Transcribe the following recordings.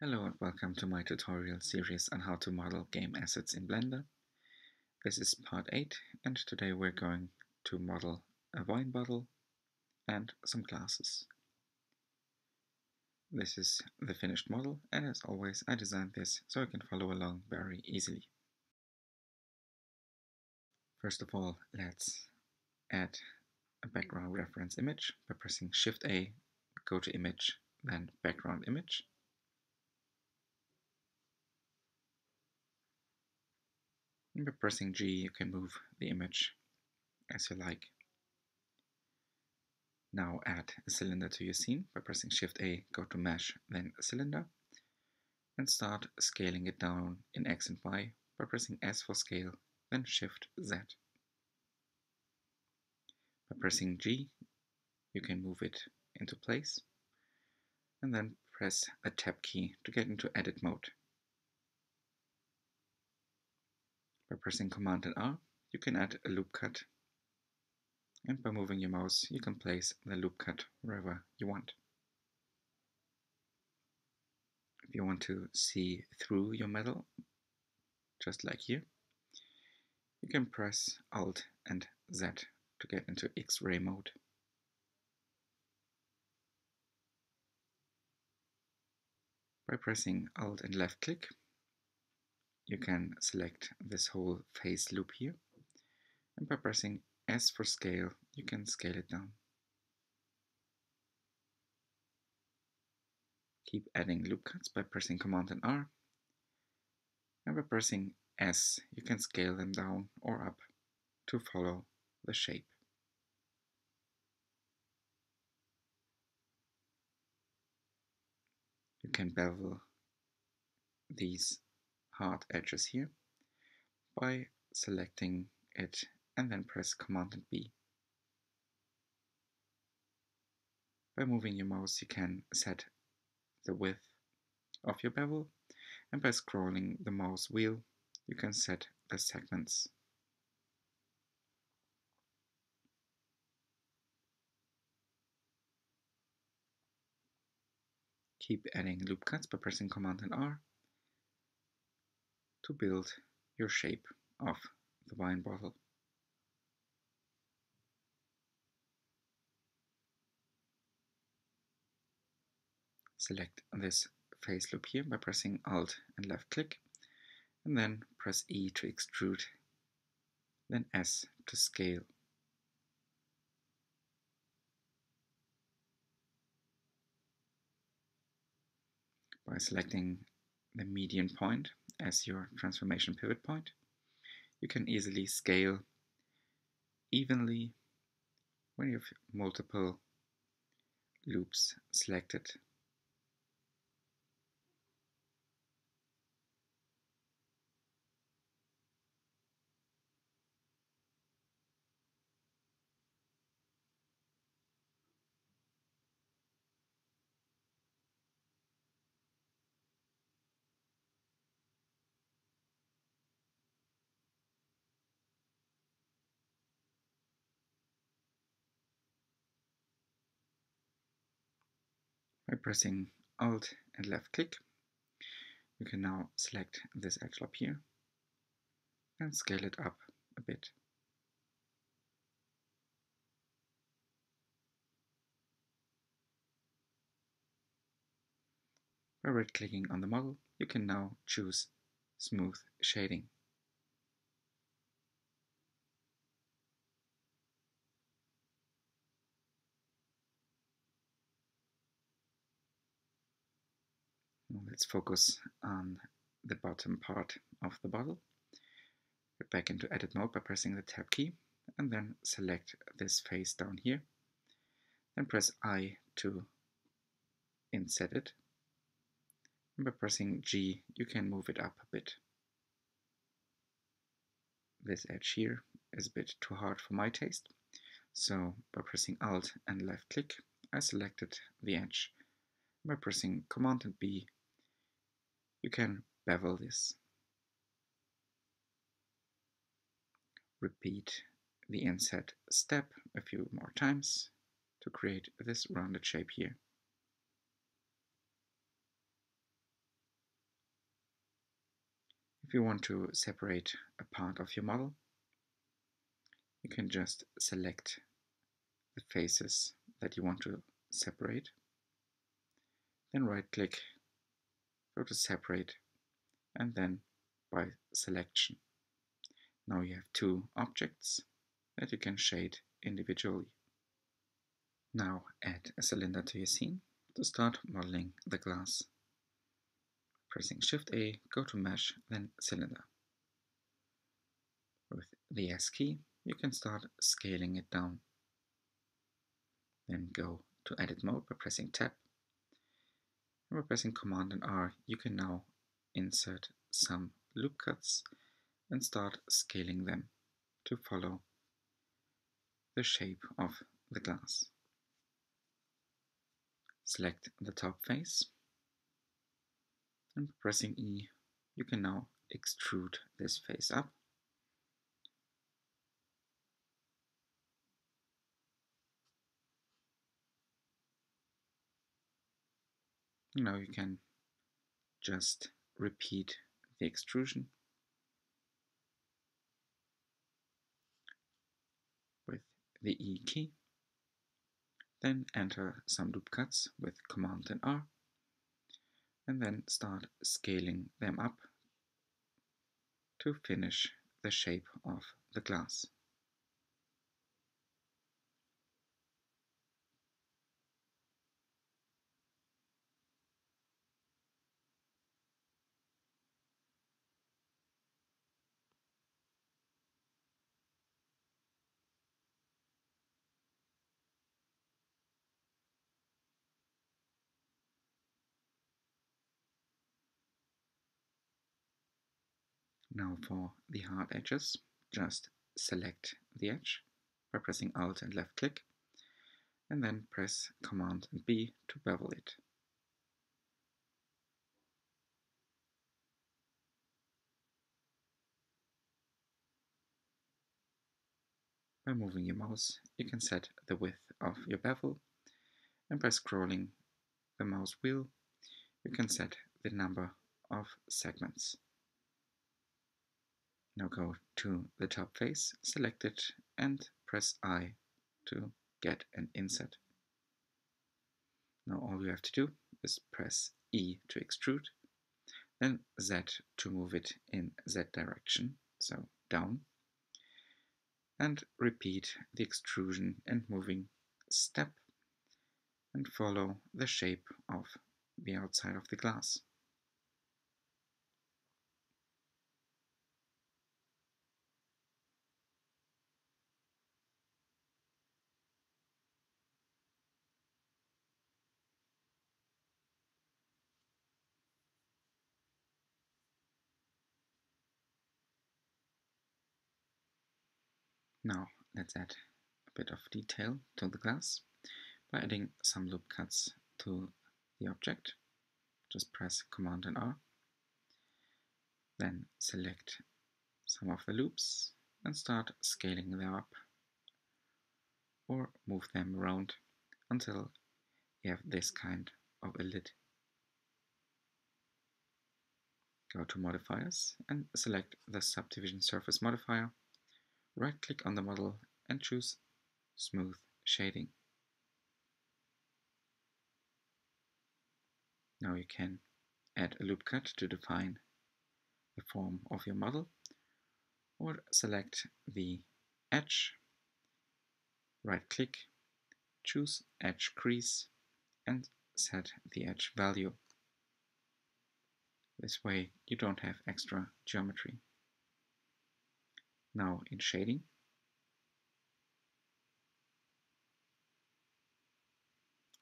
Hello and welcome to my tutorial series on how to model game assets in Blender. This is part 8 and today we're going to model a wine bottle and some glasses. This is the finished model and as always I designed this so you can follow along very easily. First of all let's add a background reference image by pressing Shift A, go to image, then background image. And by pressing G, you can move the image as you like. Now add a cylinder to your scene by pressing Shift A, go to Mesh, then Cylinder, and start scaling it down in X and Y by pressing S for scale, then Shift Z. By pressing G, you can move it into place, and then press the Tab key to get into Edit mode. By pressing Command and R, you can add a loop cut. And by moving your mouse, you can place the loop cut wherever you want. If you want to see through your metal, just like here, you can press Alt and Z to get into X-ray mode. By pressing Alt and left click, you can select this whole face loop here. And by pressing S for scale, you can scale it down. Keep adding loop cuts by pressing Command and R. And by pressing S, you can scale them down or up to follow the shape. You can bevel these hard edges here by selecting it and then press Command and B. By moving your mouse you can set the width of your bevel and by scrolling the mouse wheel you can set the segments. Keep adding loop cuts by pressing Command and R to build your shape of the wine bottle. Select this face loop here by pressing Alt and left click, and then press E to extrude, then S to scale. By selecting the median point as your transformation pivot point. You can easily scale evenly when you have multiple loops selected By pressing Alt and left click, you can now select this edge up here and scale it up a bit. By right clicking on the model, you can now choose Smooth Shading. Let's focus on the bottom part of the bottle. Get back into edit mode by pressing the tab key and then select this face down here. Then press I to inset it. And by pressing G you can move it up a bit. This edge here is a bit too hard for my taste. So by pressing Alt and left click I selected the edge. By pressing Command and B you can bevel this. Repeat the inset step a few more times to create this rounded shape here. If you want to separate a part of your model, you can just select the faces that you want to separate. Then right click, go to separate, and then by selection. Now you have two objects that you can shade individually. Now add a cylinder to your scene to start modeling the glass. Pressing Shift A, go to Mesh, then Cylinder. With the S key, you can start scaling it down. Then go to Edit Mode by pressing Tab. And by pressing Command and R, you can now insert some loop cuts and start scaling them to follow the shape of the glass. Select the top face and pressing E you can now extrude this face up now you can just repeat the extrusion with the E key. Then enter some loop cuts with Command and R. And then start scaling them up to finish the shape of the glass. Now for the hard edges, just select the edge by pressing Alt and left click, and then press Command and B to bevel it. By moving your mouse, you can set the width of your bevel, and by scrolling the mouse wheel, you can set the number of segments. Now go to the top face, select it and press I to get an inset. Now all you have to do is press E to extrude, then Z to move it in Z direction, so down, and repeat the extrusion and moving step and follow the shape of the outside of the glass. Now let's add a bit of detail to the glass by adding some loop cuts to the object. Just press Command and R. Then select some of the loops and start scaling them up or move them around until you have this kind of a lid. Go to modifiers and select the subdivision surface modifier right click on the model and choose Smooth Shading. Now you can add a loop cut to define the form of your model or select the edge, right click, choose edge crease and set the edge value. This way you don't have extra geometry. Now in shading,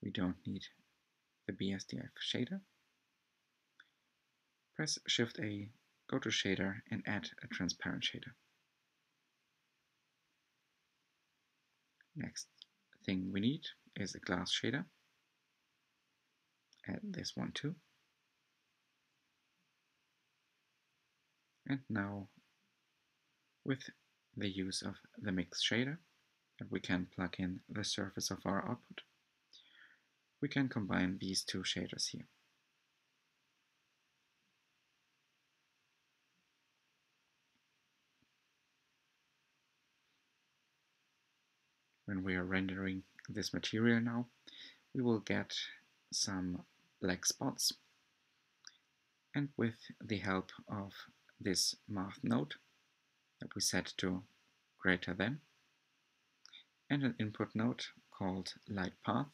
we don't need the BSDF shader. Press Shift A, go to shader and add a transparent shader. Next thing we need is a glass shader. Add this one too. And now with the use of the mix shader that we can plug in the surface of our output. We can combine these two shaders here. When we are rendering this material now, we will get some black spots and with the help of this math node that we set to greater than, and an input node called light path,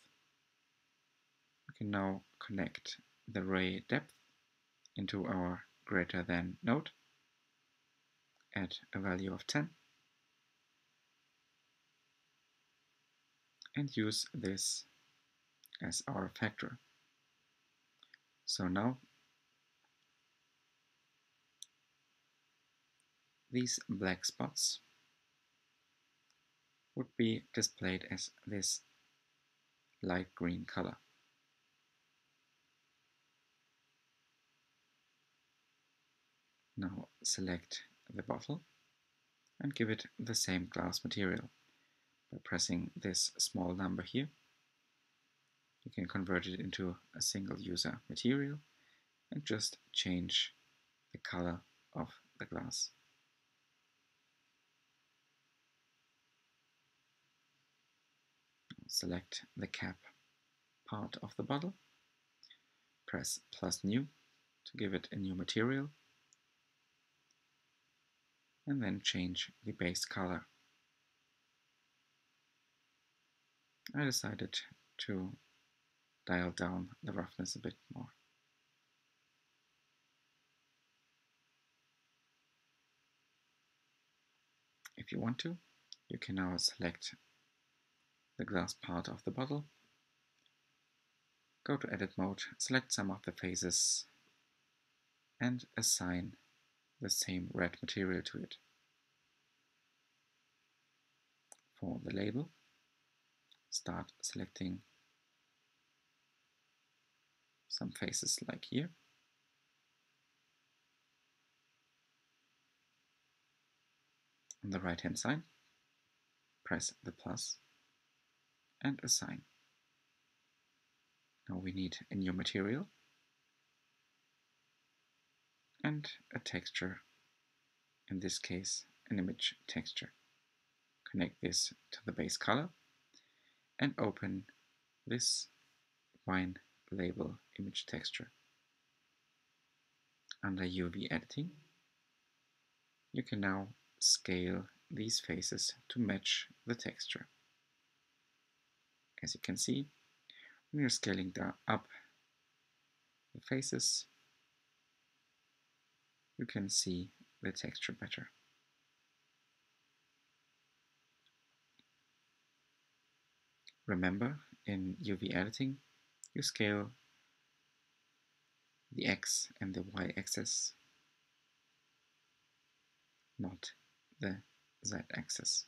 we can now connect the ray depth into our greater than node at a value of 10 and use this as our factor. So now these black spots would be displayed as this light green color. Now select the bottle and give it the same glass material by pressing this small number here. You can convert it into a single user material and just change the color of the glass. Select the cap part of the bottle, press plus new to give it a new material and then change the base color. I decided to dial down the roughness a bit more. If you want to, you can now select the glass part of the bottle, go to edit mode, select some of the faces and assign the same red material to it. For the label, start selecting some faces like here. On the right hand side, press the plus and assign. Now we need a new material and a texture, in this case an image texture. Connect this to the base color and open this wine label image texture. Under UV editing, you can now scale these faces to match the texture. As you can see, when you're scaling the up the faces, you can see the texture better. Remember, in UV editing, you scale the x and the y axis, not the z axis.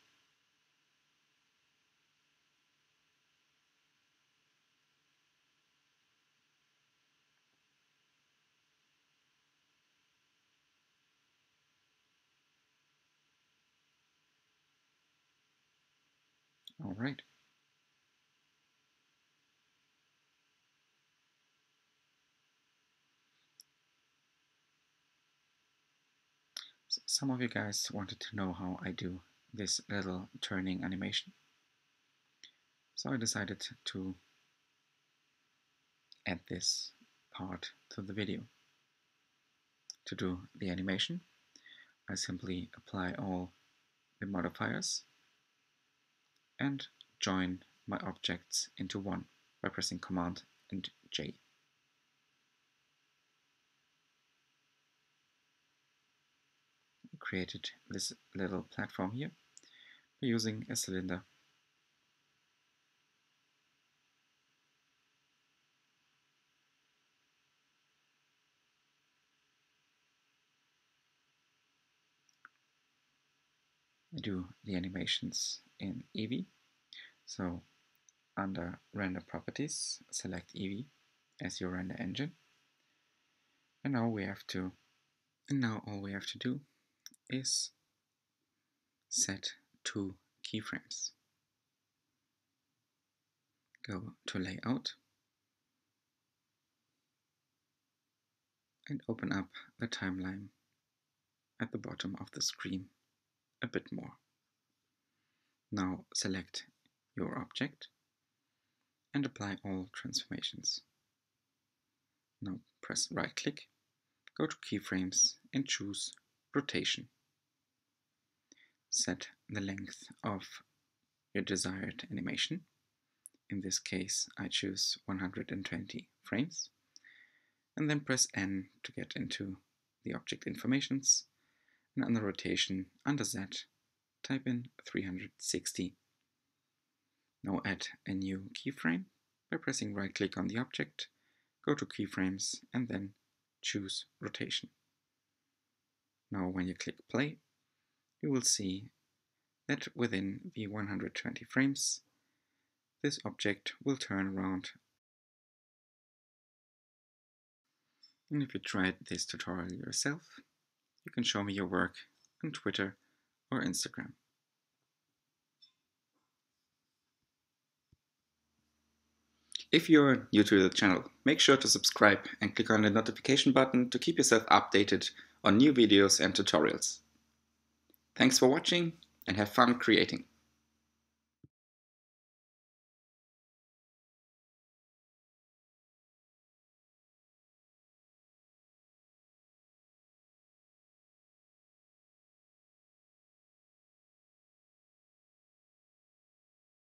All right. Some of you guys wanted to know how I do this little turning animation. So I decided to add this part to the video. To do the animation, I simply apply all the modifiers and join my objects into one by pressing Command and J. Created this little platform here by using a cylinder. Do the animations in Eevee. So under render properties, select Eevee as your render engine. And now we have to, and now all we have to do is set two keyframes. Go to layout and open up the timeline at the bottom of the screen a bit more. Now select your object and apply all transformations. Now press right click, go to keyframes and choose rotation. Set the length of your desired animation. In this case I choose 120 frames and then press N to get into the object informations and under rotation under Z type in 360. Now add a new keyframe by pressing right click on the object, go to keyframes and then choose rotation. Now when you click play, you will see that within the 120 frames, this object will turn around And if you tried this tutorial yourself, you can show me your work on Twitter or Instagram. If you're new to the channel, make sure to subscribe and click on the notification button to keep yourself updated on new videos and tutorials. Thanks for watching and have fun creating.